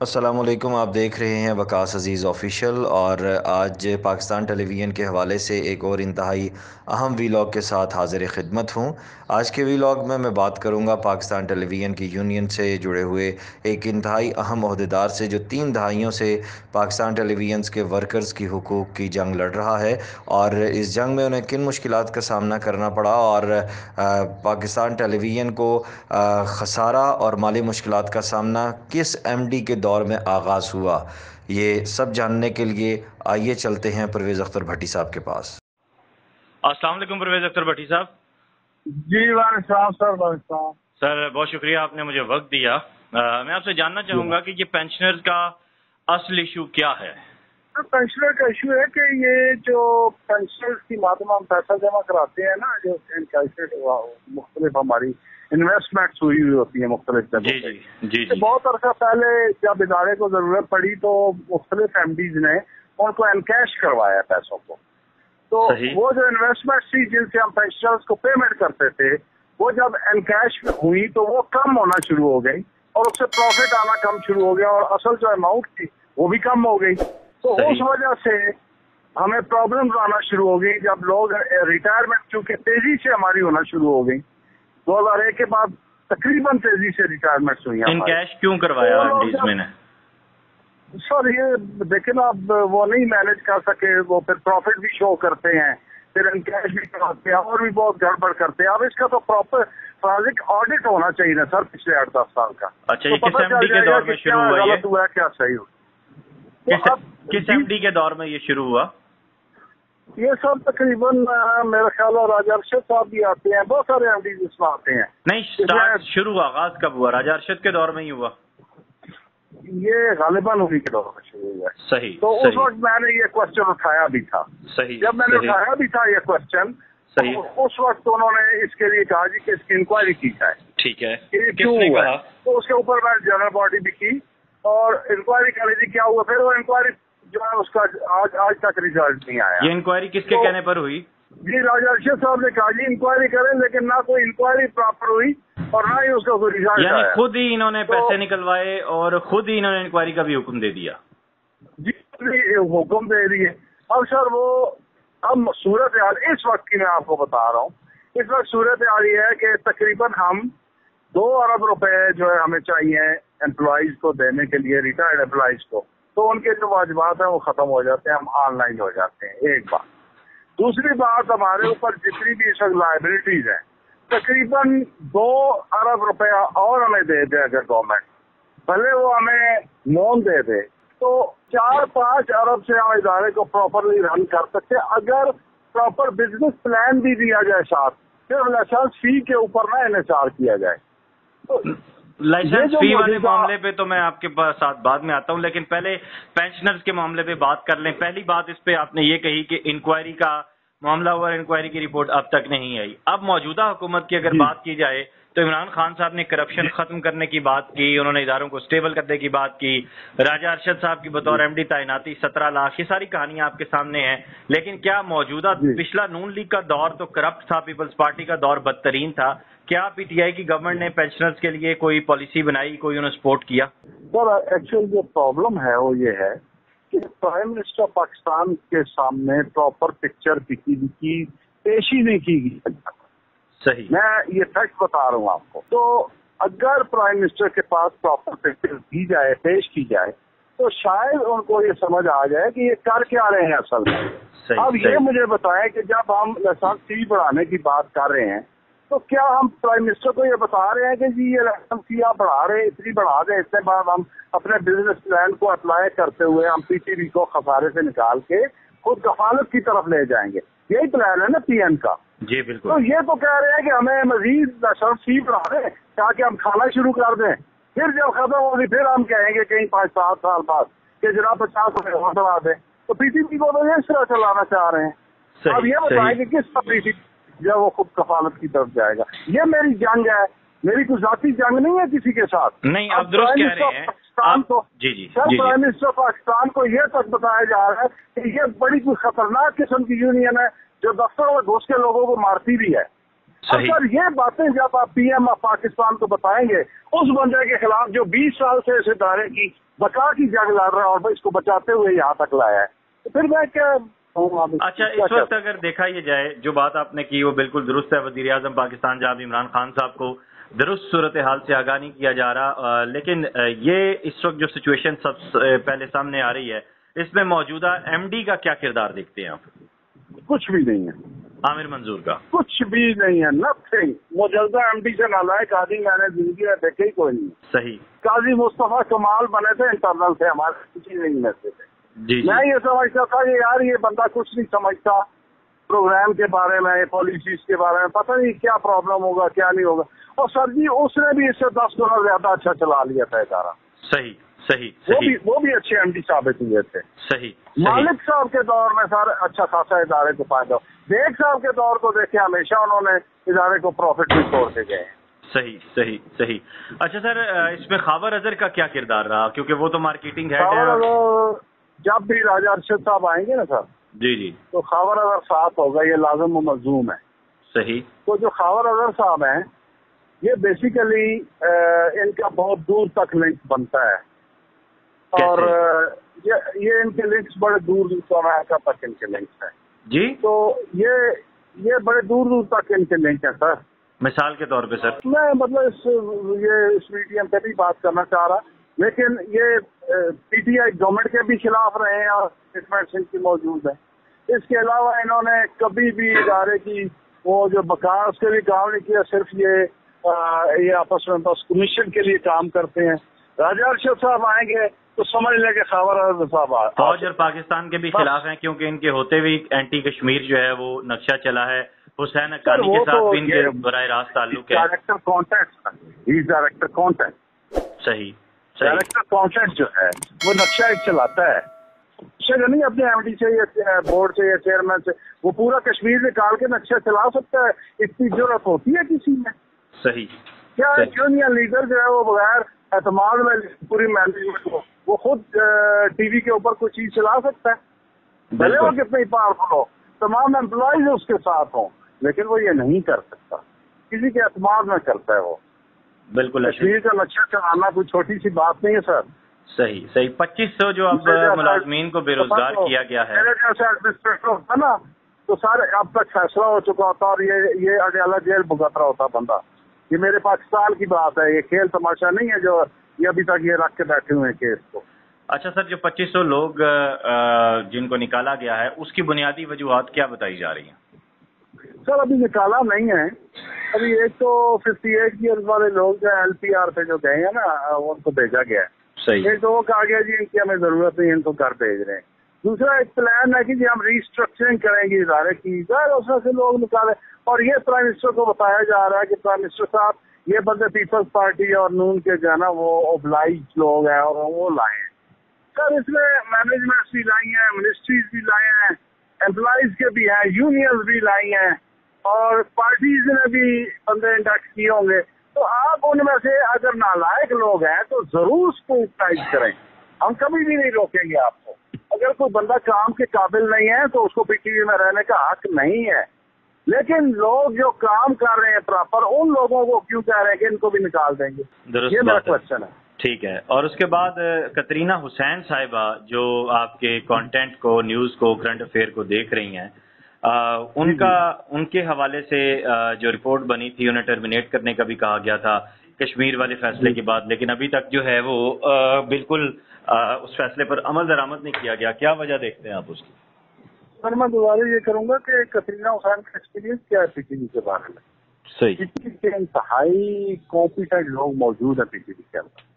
السلام علیکم، آپ دیکھ رہے ہیں وکاس عزیز آفیشیل اور آج پاکستان ٹیلی ویژن کے حوالے سے ایک اور انتہائی اہم وی لاگ کے ساتھ حاضر خدمت ہوں۔ آج کے وی لاگ میں میں بات کروں گا پاکستان ٹیلی ویژن کی یونین سے جڑے ہوئے ایک انتہائی اہم عہدیدار سے جو تین دہائیوں سے پاکستان ٹیلی ویژنس کے ورکرز کی حقوق کی جنگ لڑ رہا ہے اور اس جنگ میں انہیں کن مشکلات کا سامنا کرنا پڑا اور پاکستان ٹیلی ویژن کو خسارہ اور مالی مشکلات کا سامنا کس ایم ڈی کے دور میں آغاز ہوا۔ یہ سب جاننے کے لیے آئیے چلتے ہیں پرویز اختر بھٹی صاحب کے پاس۔ السلام علیکم پرویز اختر بھٹی صاحب۔ جی وعلیکم سر سر بہت شکریہ آپ نے مجھے وقت دیا۔ میں آپ سے جاننا چاہوں گا کہ یہ پینشنر کا اصل ایشو کیا ہے۔ پینشنر کا ایشو ہے کہ یہ جو پینشنر کی مادم ہم پیسہ جمع کراتے ہیں نا جو مختلف ہماری انویسٹمنٹ ہوئی ہوئی ہوتی ہیں مختلف جگہوں جی جی, جی, جی۔ بہت عرصہ پہلے جب ادارے کو ضرورت پڑی تو مختلف ایم ڈیز نے ان کو انکیش کروایا پیسوں کو۔ تو وہ جو انویسٹمنٹ تھی جن سے ہم پینشنرز کو پیمنٹ کرتے تھے وہ جب انکیش ہوئی تو وہ کم ہونا شروع ہو گئی اور اس سے پروفٹ آنا کم شروع ہو گیا اور اصل جو اماؤنٹ تھی وہ بھی کم ہو گئی۔ تو اس وجہ سے ہمیں پرابلمز آنا شروع ہو گئی جب لوگ ریٹائرمنٹ چونکہ تیزی سے ہماری ہونا شروع ہو گئی۔ دو ہزار ایک کے بعد تقریباً تیزی سے ریٹائرمنٹ ہوئی کیش کیوں کروایا میں نے سر یہ دیکھیں اب وہ نہیں مینج کر سکے وہ پھر پروفٹ بھی شو کرتے ہیں پھر ان کیش بھی کراتے ہیں اور بھی بہت گڑبڑ کرتے ہیں۔ اب اس کا تو پراپر فرازک آڈٹ ہونا چاہیے نا سر پچھلے آٹھ دس سال کا۔ اچھا یہ کس ایم ڈی کے دور میں شروع ہوا کیا صحیح ہو کس ایم ڈی کے دور میں یہ شروع ہوا؟ یہ سب تقریباً میرا خیال ہے راجا ارشد صاحب بھی آتے ہیں بہت سارے ایم ڈی اس میں آتے ہیں۔ نہیں شروع ہوا آغاز کب ہوا؟ راجا ارشد کے دور میں ہی ہوا۔ یہ غالباً انہیں کے دور میں شروع ہوا صحیح تو اس وقت میں نے یہ کوشچن اٹھایا بھی تھا۔ صحیح جب میں نے اٹھایا بھی تھا یہ کوشچن اس وقت انہوں نے اس کے لیے کہا جی کہ اس کی انکوائری کی جائے۔ ٹھیک ہے۔ تو اس کے اوپر میں جنرل باڈی بھی کی اور انکوائری کر رہی تھی کیا ہوا؟ پھر وہ انکوائری جو ہے اس کا آج آج تک ریزلٹ نہیں آیا۔ یہ انکوائری کس کے کہنے پر ہوئی؟ جی راجا ارشد صاحب نے کہا جی انکوائری کریں لیکن نہ کوئی انکوائری پراپر ہوئی اور نہ ہی اس کا کوئی ریزلٹ یعنی خود ہی انہوں نے پیسے نکلوائے اور خود ہی انہوں نے انکوائری کا بھی حکم دے دیا۔ جی حکم دے دیے اب سر وہ اب صورت حال اس وقت کی میں آپ کو بتا رہا ہوں۔ اس وقت صورت حال یہ ہے کہ تقریباً ہم دو ارب روپے جو ہے ہمیں چاہیے امپلائیز کو دینے کے لیے ریٹائرڈ امپلائیز کو۔ تو ان کے جو واجبات ہیں وہ ختم ہو جاتے ہیں، ہم آن لائن ہو جاتے ہیں، ایک بات۔ دوسری بات ہمارے اوپر جتنی بھی اس وقت لائبلٹیز ہیں، تقریباً دو ارب روپیہ اور ہمیں دے دے اگر گورنمنٹ بھلے وہ ہمیں لون دے دے، تو چار پانچ ارب سے ہم ادارے کو پراپرلی رن کر سکتے اگر پراپر بزنس پلان بھی دیا جائے ساتھ پھر لائسنس فی کے اوپر نہ انحصار کیا جائے۔ تو لائسنس فی والے معاملے پہ تو میں آپ کے ساتھ بعد میں آتا ہوں لیکن پہلے پینشنرز کے معاملے پہ بات کر لیں پہلی بات اس پہ آپ نے یہ کہی کہ انکوائری کا معاملہ ہوا انکوائری کی رپورٹ اب تک نہیں آئی اب موجودہ حکومت کی اگر جی۔ بات کی جائے تو عمران خان صاحب نے کرپشن جی۔ ختم کرنے کی بات کی انہوں نے اداروں کو سٹیبل کرنے کی بات کی راجہ ارشد صاحب کی بطور ایم ڈی تعیناتی سترہ لاکھ یہ ساری کہانیاں آپ کے سامنے ہیں لیکن کیا موجودہ جی۔ پچھلا نون لیگ کا دور تو کرپٹ تھا پیپلز پارٹی کا دور بدترین تھا کیا پی ٹی آئی کی گورنمنٹ نے پینشنرز کے لیے کوئی پالیسی بنائی کوئی انہوں نے سپورٹ کیا؟ سر ایکچوئل جو پرابلم ہے وہ یہ ہے کہ پرائم منسٹر پاکستان کے سامنے پراپر پکچر کی پیشی نہیں کی گئی۔ صحیح۔ میں یہ فیکٹ بتا رہا ہوں آپ کو۔ تو اگر پرائم منسٹر کے پاس پراپر پکچر دی جائے پیش کی جائے تو شاید ان کو یہ سمجھ آ جائے کہ یہ کر کے آ رہے ہیں اصل میں۔ اب یہ مجھے بتائیں کہ جب ہم لائسنس فی بڑھانے کی بات کر رہے ہیں تو کیا ہم پرائم منسٹر کو یہ بتا رہے ہیں کہ جی یہ الیکشن فی آپ بڑھا رہے ہیں اتنی بڑھا دیں اس کے بعد ہم اپنے بزنس پلان کو اپلائی کرتے ہوئے ہم پی ٹی وی کو خسارے سے نکال کے خود کفالت کی طرف لے جائیں گے۔ یہی پلان ہے نا پی ایم کا۔ جی بالکل۔ تو یہ تو کہہ رہے ہیں کہ ہمیں مزید شرط فی بڑھا دیں تاکہ ہم کھانا شروع کر دیں۔ پھر جب ختم ہوگی پھر ہم کہیں گے کہیں پانچ سات سال بعد کہ جناب پچاس روپئے بڑھا دیں۔ تو پی ٹی وی کو تو اس طرح چلانا چاہ رہے ہیں۔ اب یہ بتائیں کہ کس پی ٹی جو وہ خود کفالت کی طرف جائے گا۔ یہ میری جنگ ہے۔ میری کوئی ذاتی جنگ نہیں ہے کسی کے ساتھ۔ نہیں اب درست کہہ رہے ہیں۔ پاکستان کو جی جی سر پرائم منسٹر پاکستان کو یہ تک بتایا جا رہا ہے کہ یہ بڑی کوئی خطرناک قسم کی یونین ہے جو دفتر اور گھوس کے لوگوں کو مارتی بھی ہے۔ سر یہ باتیں جب آپ پی ایم آف پاکستان کو بتائیں گے اس بندے کے خلاف جو بیس سال سے اس ادارے کی بقا کی جنگ لڑ رہا ہے اور اس کو بچاتے ہوئے یہاں تک لایا ہے۔ پھر میں کیا اچھا اس وقت اگر دیکھا یہ جائے جو بات آپ نے کی وہ بالکل درست ہے وزیر اعظم پاکستان جہاں عمران خان صاحب کو درست صورتحال سے آگاہ نہیں کیا جا رہا لیکن یہ اس وقت جو سچویشن سب پہلے سامنے آ رہی ہے اس میں موجودہ ایم ڈی کا کیا کردار دیکھتے ہیں آپ؟ کچھ بھی نہیں ہے۔ عامر منظور کا۔ کچھ بھی نہیں ہے نتھنگ موجودہ ایم ڈی سے نالا ہے قاضی میں نے زندگی میں دیکھے ہی کوئی نہیں۔ صحیح۔ قاضی مصطفیٰ کمال بنے تھے انٹرنل تھے ہمارے کسی نہیں میں سے۔ تھے۔ میں یہ سمجھتا تھا کہ یار یہ بندہ کچھ نہیں سمجھتا پروگرام کے بارے میں پالیسیز کے بارے میں پتہ نہیں کیا پرابلم ہوگا کیا نہیں ہوگا۔ اور سر جی اس نے بھی اس سے دس گنا زیادہ اچھا چلا لیا تھا ادارہ۔ صحیح صحیح وہ بھی وہ بھی اچھے ایم ڈی ثابت ہوئے تھے۔ صحیح مالک صاحب کے دور میں سر اچھا خاصا ادارے کو فائدہ بیگ صاحب کے دور کو دیکھے ہمیشہ انہوں نے ادارے کو پروفٹ بھی چھوڑ کے گئے۔ صحیح صحیح صحیح۔ اچھا سر اس میں خاور اظہر کا کیا کردار رہا؟ کیونکہ وہ تو مارکیٹنگ ہے۔ جب بھی راجا ارشد صاحب آئیں گے نا سر جی جی۔ تو خاور اظہر صاحب ہوگا یہ لازم و مضموم ہے۔ صحیح۔ تو جو خاور اظہر صاحب ہیں یہ بیسیکلی ان کا بہت دور تک لنک بنتا ہے۔ اور یہ ان کے لنکس بڑے دور دور تک ان کے لنکس ہیں۔ جی؟ تو یہ یہ بڑے دور دور تک ان کے لنک ہیں سر۔ مثال کے طور پہ سر۔ میں مطلب اس یہ اس میڈیم پہ بھی بات کرنا چاہ رہا۔ لیکن یہ پی ٹی آئی گورنمنٹ کے بھی خلاف رہے ہیں اور اسٹیٹمنٹ کی موجود ہے اس کے علاوہ انہوں نے کبھی بھی ادارے کی وہ جو بکاس کے لیے کام نہیں کیا صرف یہ یہ آپس میں بس کمیشن کے لیے کام کرتے ہیں۔ راجا ارشد صاحب آئیں گے تو سمجھ لیں کہ خاور صاحب فوج اور پاکستان کے بھی خلاف ہیں کیونکہ ان کے ہوتے ہوئے اینٹی کشمیر جو ہے وہ نقشہ چلا ہے۔ حسین اکانی کے ساتھ بھی ان کے براہ راست تعلق ہے۔ ڈائریکٹر کانٹیکٹ ڈائریکٹر کانٹیکٹ صحیح۔ کانٹیکٹ جو ہے وہ نقشہ ایک چلاتا ہے۔ نہیں اپنے ایم ڈی سے یا بورڈ سے یا چیئرمین سے وہ پورا کشمیر نکال کے نقشہ چلا سکتا ہے۔ اتنی ضرورت ہوتی ہے کسی میں۔ صحیح۔ کیا یونین لیڈر جو ہے وہ بغیر اعتماد میں پوری مینجمنٹ کو وہ خود ٹی وی کے اوپر کوئی چیز چلا سکتا ہے؟ بھلے وہ کتنے پاورفل ہو۔ تمام امپلائیز اس کے ساتھ ہوں لیکن وہ یہ نہیں کر سکتا۔ کسی کے اعتماد میں کرتا ہے وہ۔ بالکل کشمیر کا نقشہ چلانا کوئی چھوٹی سی بات نہیں ہے سر۔ صحیح صحیح۔ پچیس سو جو اب ملازمین کو بے روزگار کیا گیا ہے۔ ایڈمنسٹریٹر ہوتا نا تو سر اب تک فیصلہ ہو چکا ہوتا اور یہ یہ اڈیالہ جیل بھگت رہا ہوتا بندہ۔ یہ میرے پاکستان کی بات ہے یہ کھیل تماشا نہیں ہے جو یہ ابھی تک یہ رکھ کے بیٹھے ہوئے ہیں کیس کو۔ اچھا سر جو پچیس سو لوگ جن کو نکالا گیا ہے اس کی بنیادی وجوہات کیا بتائی جا رہی ہیں؟ سر ابھی نکالا نہیں ہے۔ ابھی ایک تو ففٹی ایٹ ایئرز والے لوگ جو ایل پی آر سے جو گئے ہیں نا ان کو بھیجا گیا ہے۔ ایک تو وہ کہا گیا جی ان کی ہمیں ضرورت نہیں ان کو گھر بھیج رہے ہیں۔ دوسرا ایک پلان ہے کہ جی ہم ریسٹرکچرنگ کریں گے ادارے کی۔ ظاہر اس میں سے لوگ نکالے۔ اور یہ پرائم منسٹر کو بتایا جا رہا ہے کہ پرائم منسٹر صاحب یہ بندے پیپلز پارٹی اور نون کے جو ہے نا وہ اوبلائز لوگ ہیں اور وہ لائے ہیں۔ سر اس میں مینجمنٹ بھی لائی ہیں منسٹریز بھی لائے ہیں امپلائیز کے بھی ہیں یونینز بھی لائی ہیں۔ اور پارٹیز نے بھی بندے انڈکٹ کیے ہوں گے۔ تو آپ ان میں سے اگر نالائق لوگ ہیں تو ضرور اس کو یوٹیلائز کریں۔ ہم کبھی بھی نہیں روکیں گے آپ کو۔ اگر کوئی بندہ کام کے قابل نہیں ہے تو اس کو پی ٹی وی میں رہنے کا حق نہیں ہے۔ لیکن لوگ جو کام کر رہے ہیں پراپر ان لوگوں کو کیوں کہہ رہے ہیں کہ ان کو بھی نکال دیں گے؟ یہ میرا کوشچن ہے۔ ٹھیک ہے۔ اور اس کے بعد کترینہ حسین صاحبہ جو آپ کے کانٹینٹ کو نیوز کو کرنٹ افیئر کو دیکھ رہی ہیں ان کا ان کے حوالے سے جو رپورٹ بنی تھی انہیں ٹرمینیٹ کرنے کا بھی کہا گیا تھا کشمیر والے فیصلے کے بعد لیکن ابھی تک جو ہے وہ بالکل اس فیصلے پر عمل درآمد نہیں کیا گیا۔ کیا وجہ دیکھتے ہیں آپ اس کی؟ سر میں دوبارہ یہ کروں گا کہ کترینہ حسین کا ایکسپیرینس کیا ہے پی ٹی وی کے بارے میں؟ صحیح۔ کے انتہائی کمپیٹنٹ لوگ موجود ہیں پی ٹی وی کے اندر۔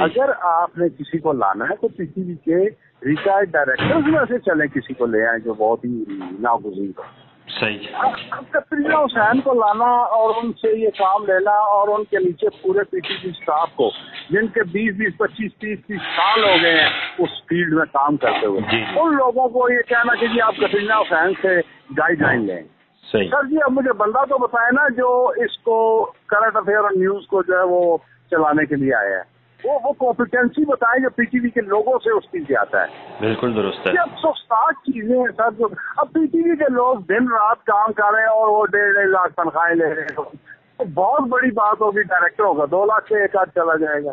اگر آپ نے کسی کو لانا ہے تو پی ٹی وی کے ریٹائرڈ ڈائریکٹر میں سے چلیں کسی کو لے آئیں جو بہت ہی ناگزیر ہو۔ کترینہ حسین کو لانا اور ان سے یہ کام لینا اور ان کے نیچے پورے پی ٹی پی اسٹاف کو جن کے بیس بیس پچیس تیس تیس سال ہو گئے ہیں اس فیلڈ میں کام کرتے ہوئے۔ جی۔ ان لوگوں کو یہ کہنا کہ جی آپ کترینہ حسین سے گائیڈ لائن لیں سر جی اب مجھے بندہ تو بتائے نا جو اس کو کرنٹ افیئر اور نیوز کو جو ہے وہ چلانے کے لیے آیا ہے۔ وہ وہ کمپیٹنسی بتائیں جو پی ٹی وی کے لوگوں سے اس کی زیادہ ہے۔ بالکل درست ہے۔ اب سستاک چیزیں ہیں سر اب پی ٹی وی کے لوگ دن رات کام کر رہے ہیں اور وہ ڈیڑھ ڈیڑھ لاکھ تنخواہیں لے رہے ہیں۔ تو بہت بڑی بات ہوگی ڈائریکٹر ہوگا۔ دو لاکھ سے ایک آدھ چلا جائے گا۔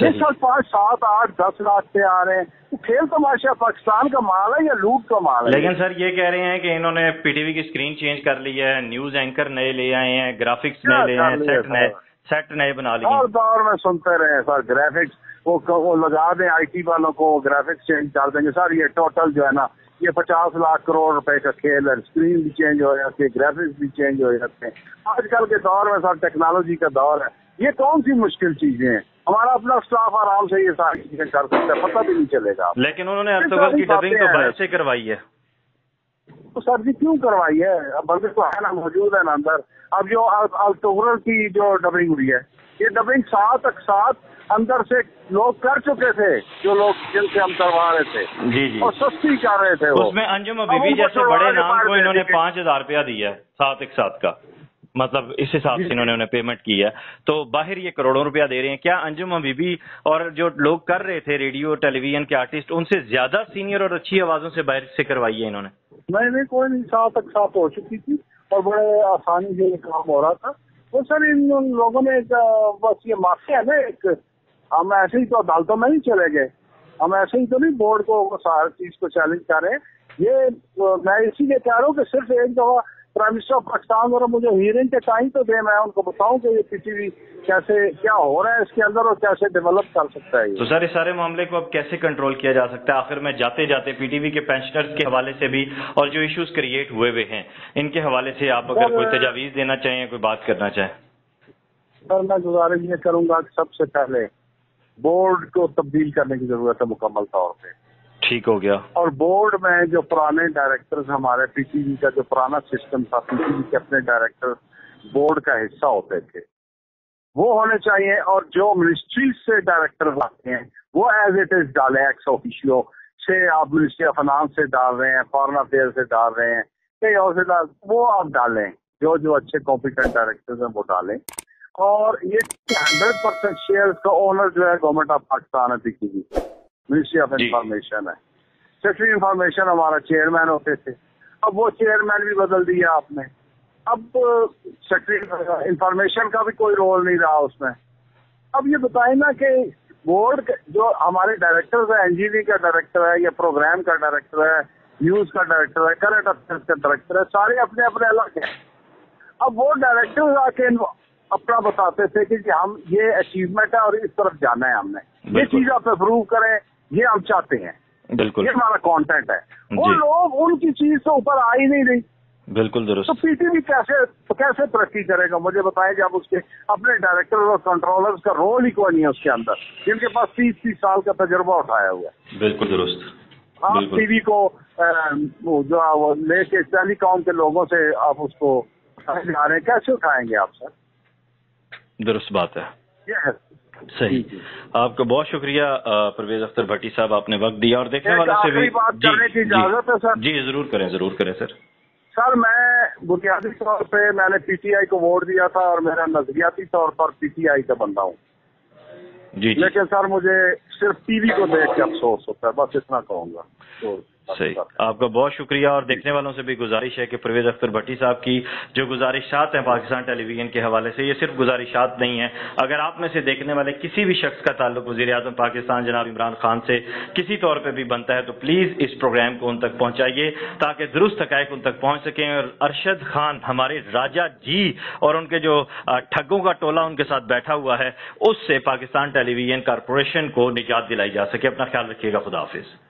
یہ سر پانچ سات آٹھ دس لاکھ سے آ رہے ہیں۔ کھیل تماشا پاکستان کا مال ہے یا لوٹ کا مال ہے؟ لیکن سر یہ کہہ رہے ہیں کہ انہوں نے پی ٹی وی کی اسکرین چینج کر لی ہے نیوز اینکر نئے لے آئے ہیں گرافکس نئے لے آئے ہیں سیٹ نئے۔ سیٹ نئے بنا لیے ہر دور میں سنتے رہے سر گرافکس وہ لگا دیں آئی ٹی والوں کو گرافکس چینج کر دیں گے۔ سر یہ ٹوٹل جو ہے نا یہ پچاس لاکھ کروڑ روپے کا کھیل ہے۔ اسکرین بھی چینج ہو جاتی ہے گرافکس بھی چینج ہو جاتے ہیں۔ آج کل کے دور میں سر ٹیکنالوجی کا دور ہے۔ یہ کون سی مشکل چیزیں ہیں؟ ہمارا اپنا اسٹاف آرام سے یہ ساری چیزیں کر سکتا ہے پتہ بھی نہیں چلے گا۔ لیکن انہوں نے کی ڈبنگ تو سے کروائی ہے۔ تو سر جی کیوں کروائی ہے؟ بلکہ تو ہے نا موجود ہے نا اندر۔ اب جو التغرل کی جو ڈبنگ ہوئی ہے یہ ڈبنگ سات سات اندر سے لوگ کر چکے تھے جو لوگ جن سے ہم کروا رہے تھے۔ جی جی۔ اور سستی کر رہے تھے اس میں انجم ابھی جیسے بڑے نام کو انہوں نے پانچ ہزار روپیہ دیا ہے سات ایک سات کا۔ مطلب اس حساب سے انہوں نے انہیں پیمنٹ کی ہے۔ تو باہر یہ کروڑوں روپیہ دے رہے ہیں۔ کیا انجم ابھی بھی اور جو لوگ کر رہے تھے ریڈیو ٹیلی ویژن کے آرٹسٹ ان سے زیادہ سینئر اور اچھی آوازوں سے باہر سے کروائی ہے انہوں نے؟ میں نے کوئی نہیں سات تک سات ہو چکی تھی اور بڑے آسانی سے یہ کام ہو رہا تھا۔ تو سر، ان لوگوں نے بس یہ معافی ہے نا، ایک، ہم ایسے ہی تو عدالتوں میں ہی چلے گئے۔ ہم ایسے ہی تو نہیں بورڈ کو، ہر چیز کو چیلنج کر رہے۔ ہیں یہ، میں اسی لیے کہہ رہا ہوں کہ صرف ایک دفعہ پرائم منسٹر آف پاکستان اور مجھے ہیئرنگ کے ٹائم تو دے میں ان کو بتاؤں کہ یہ پی ٹی وی کیسے کیا ہو رہا ہے اس کے اندر اور کیسے ڈیولپ کر سکتا ہے تو سر اس سارے معاملے کو اب کیسے کنٹرول کیا جا سکتا ہے؟ آخر میں جاتے جاتے پی ٹی وی کے پینشنرز کے حوالے سے بھی اور جو ایشوز کریٹ ہوئے ہوئے ہیں ان کے حوالے سے آپ اگر کوئی تجاویز دینا چاہیں کوئی بات کرنا چاہیں۔ سر میں گزارش یہ کروں گا کہ سب سے پہلے بورڈ کو تبدیل کرنے کی ضرورت ہے مکمل طور پہ۔ ٹھیک ہو گیا۔ اور بورڈ میں جو پرانے ڈائریکٹر ہمارے پی ٹی وی کا جو پرانا سسٹم تھا پی ٹی وی کے اپنے ڈائریکٹر بورڈ کا حصہ ہوتے تھے۔ وہ ہونے چاہیے اور جو منسٹری سے ڈائریکٹر آتے ہیں، وہ ایز اٹ از ڈالے ایکس آفیشیو سے آپ منسٹری آف فائنانس سے ڈال رہے ہیں فارن افیئر سے ڈال رہے ہیں۔ کئی اور سے ڈال وہ آپ ڈالیں۔ جو جو اچھے کمپیٹنٹ ڈائریکٹر ہیں، وہ ڈالیں۔ اور یہ ہنڈریڈ پرسینٹ شیئر کا اونر جو ہے گورنمنٹ آف پاکستان ہے P T ministry of information ہے۔ سیکٹری انفارمیشن ہمارا چیئرمین ہوتے تھے۔ اب وہ چیئرمین بھی بدل دیا آپ نے۔ اب سیکٹری انفارمیشن کا بھی کوئی رول نہیں رہا اس میں۔ اب یہ بتائیں نا کہ بورڈ جو ہمارے ڈائریکٹر ہے این جی وی کا ڈائریکٹر ہے یا پروگرام کا ڈائریکٹر ہے نیوز کا ڈائریکٹر ہے کرنٹ افیئرس کا ڈائریکٹر ہے سارے اپنے اپنے الگ ہیں۔ اب وہ ڈائریکٹر آ کے اپنا بتاتے تھے کہ ہم یہ اچیومنٹ ہے اور اس طرف جانا ہے ہم نے۔ یہ چیز آپ اپروو کریں۔ یہ ہم چاہتے ہیں۔ بالکل۔ یہ ہمارا کانٹینٹ ہے۔ جی۔ وہ لوگ ان کی چیز سے اوپر آ ہی نہیں رہی۔ بالکل تو درست پی ٹی وی کیسے کیسے ترقی کرے گا؟ مجھے بتائیں کہ اب اس کے اپنے ڈائریکٹر اور کنٹرولر کا رول ہی کوئی نہیں ہے اس کے اندر؟ جن کے پاس تیس تیس سال کا تجربہ اٹھایا ہوا ہے۔ بالکل درست۔ آپ بالکل۔ ٹی وی کو جو لے کے ٹیلی کام کے لوگوں سے آپ اس کو کیسے اٹھائیں گے آپ سر؟ درست بات ہے۔ یہ ہے۔ صحیح. جی، جی۔ آپ کا بہت شکریہ پرویز اختر بھٹی صاحب آپ نے وقت دیا اور دیکھنے والوں سے بھی بات کرنے کی اجازت ہے سر؟ جی ضرور کریں ضرور کریں سر۔ سر میں بنیادی طور پہ میں نے پی ٹی آئی کو ووٹ دیا تھا اور میرا نظریاتی طور پر پی ٹی آئی کا بندہ ہوں۔ جی جی۔ لیکن سر مجھے صرف ٹی وی کو دیکھ کے افسوس ہوتا ہے بس اتنا کہوں گا۔ صحیح. آپ کا بہت شکریہ اور دیکھنے والوں سے بھی گزارش ہے کہ پرویز اختر بھٹی صاحب کی جو گزارشات ہیں پاکستان ٹیلی ویژن کے حوالے سے یہ صرف گزارشات نہیں ہیں۔ اگر آپ میں سے دیکھنے والے کسی بھی شخص کا تعلق وزیر اعظم پاکستان جناب عمران خان سے کسی طور پہ بھی بنتا ہے تو پلیز اس پروگرام کو ان تک پہنچائیے تاکہ درست حقائق ان تک پہنچ سکیں۔ اور ارشد خان ہمارے راجا جی اور ان کے جو ٹھگوں کا ٹولہ ان کے ساتھ بیٹھا ہوا ہے اس سے پاکستان ٹیلی ویژن کارپوریشن کو نجات دلائی جا سکے۔ اپنا خیال رکھیے گا خدا حافظ۔